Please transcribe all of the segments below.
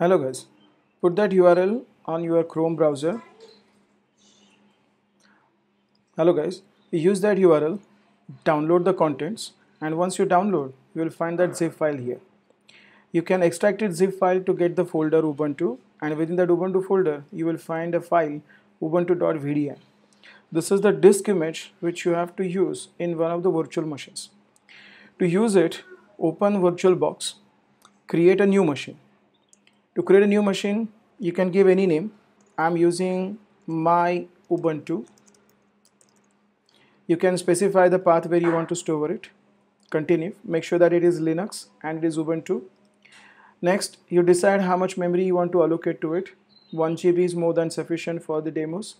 hello guys. Put that URL on your Chrome browser. Hello guys. Use that URL download the contents. And once you download you will find that zip file here. You can extract it zip file to get the folder Ubuntu. And within that Ubuntu folder you will find a file ubuntu.vdm this is the disk image which you have to use in one of the virtual machines. To use it open VirtualBox create a new machine to create a new machine you can give any name. I'm using my Ubuntu. You can specify the path where you want to store it. Continue. Make sure that it is Linux and it is Ubuntu. Next you decide how much memory you want to allocate to it. 1 GB is more than sufficient for the demos.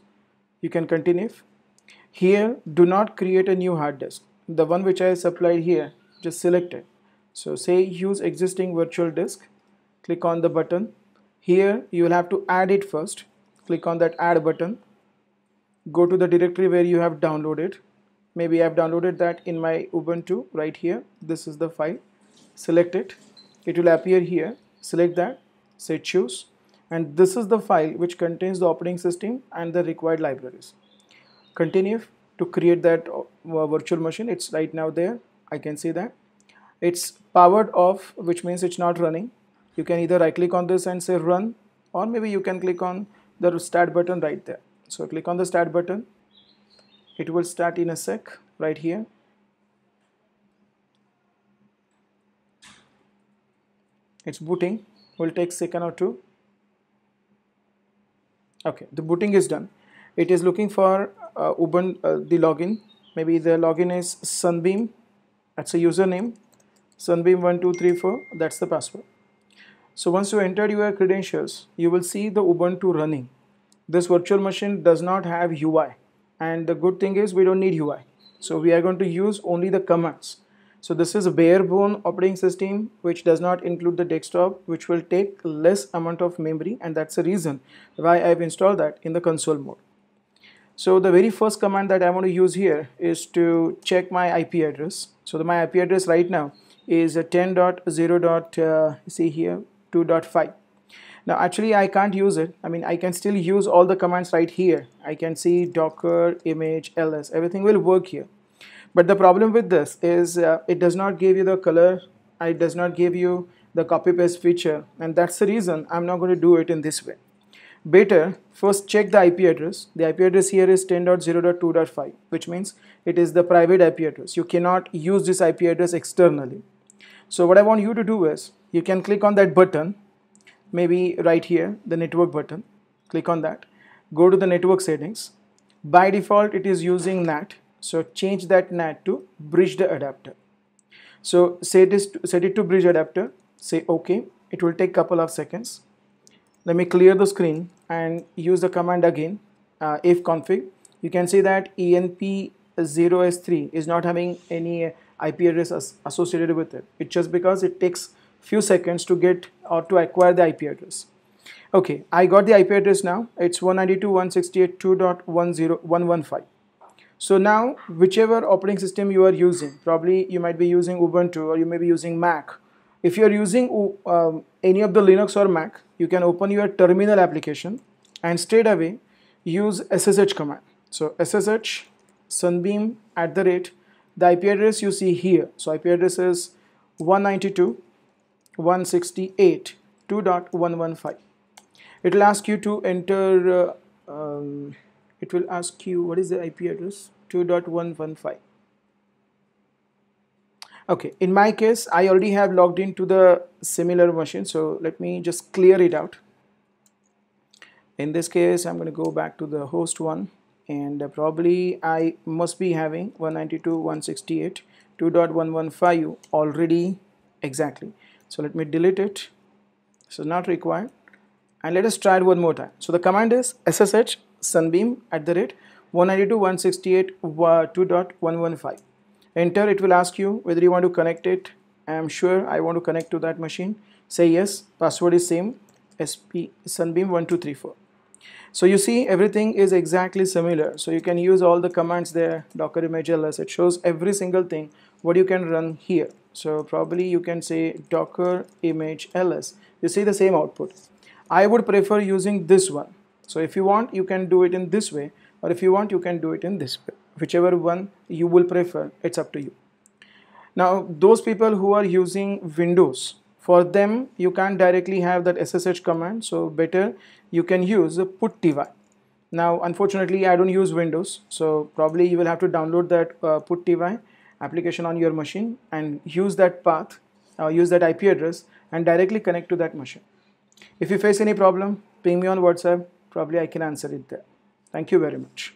You can continue. Here do not create a new hard disk. The one which I supplied here just select it. So say use existing virtual disk click on the button. Here you will have to add it first. Click on that add button. Go to the directory where you have downloaded. Maybe I've downloaded that in my Ubuntu right here. This is the file. Select it. It will appear here. Select that. Say choose. And this is the file which contains the operating system and the required libraries. Continue to create that uh, virtual machine. It's right now there. I can see that. It's powered off which means it's not running you can either right click on this and say run or maybe you can click on the start button right there. So click on the start button. It will start in a sec right here. It's booting. Will take second or two. Okay the booting is done. It is looking for uh, Ubuntu uh, the login. Maybe the login is sunbeam. That's a username. Sunbeam1234 that's the password so once you enter your credentials, you will see the Ubuntu running. This virtual machine does not have UI and the good thing is we don't need UI. So we are going to use only the commands. So this is a bare bone operating system which does not include the desktop which will take less amount of memory and that's the reason why I've installed that in the console mode. So the very first command that I want to use here is to check my IP address. So the, my IP address right now is 10.0. Uh, see here 2.5 now actually I can't use it. I mean I can still use all the commands right here. I can see docker image ls. Everything will work here. But the problem with this is uh, it does not give you the color. It does not give you the copy paste feature. And that's the reason I'm not going to do it in this way. Better first check the IP address. The IP address here is 10.0.2.5 which means it is the private IP address. You cannot use this IP address externally. So what I want you to do is you can click on that button maybe right here the network button. Click on that. Go to the network settings. By default it is using NAT so change that NAT to bridge the adapter. So set this set it to bridge adapter. Say OK it will take couple of seconds. Let me clear the screen and use the command again uh, ifconfig you can see that enp0s3 is not having any IP address associated with it. It's just because it takes few seconds to get or to acquire the IP address. Okay, I got the IP address now. It's 192.168.2.10115. So now, whichever operating system you are using, probably you might be using Ubuntu or you may be using Mac. If you are using um, any of the Linux or Mac, you can open your terminal application and straight away use SSH command. So SSH sunbeam at the rate the IP address you see here. So IP address is 192 168 2.115 it will ask you to enter uh, um, it will ask you what is the IP address? 2.115 okay in my case I already have logged into the similar machine so let me just clear it out. In this case I'm going to go back to the host one and uh, probably I must be having 192.168 2.115 already exactly so let me delete it. So not required. And let us try it one more time. So the command is ssh sunbeam at the rate 192.168.2.115 uh, enter it will ask you whether you want to connect it. I am sure I want to connect to that machine. Say yes. Password is same. Sp sunbeam 1234 so you see everything is exactly similar. So you can use all the commands there docker image ls it shows every single thing what you can run here so probably you can say docker image ls you see the same output I would prefer using this one. So if you want, you can do it in this way, or if you want, you can do it in this way. Whichever one you will prefer, it's up to you. Now, those people who are using Windows, for them, you can't directly have that SSH command. So better you can use putty. Now, unfortunately, I don't use Windows. So probably you will have to download that uh, putty application on your machine and use that path, uh, use that IP address and directly connect to that machine. If you face any problem, ping me on WhatsApp. Probably I can answer it there. Thank you very much.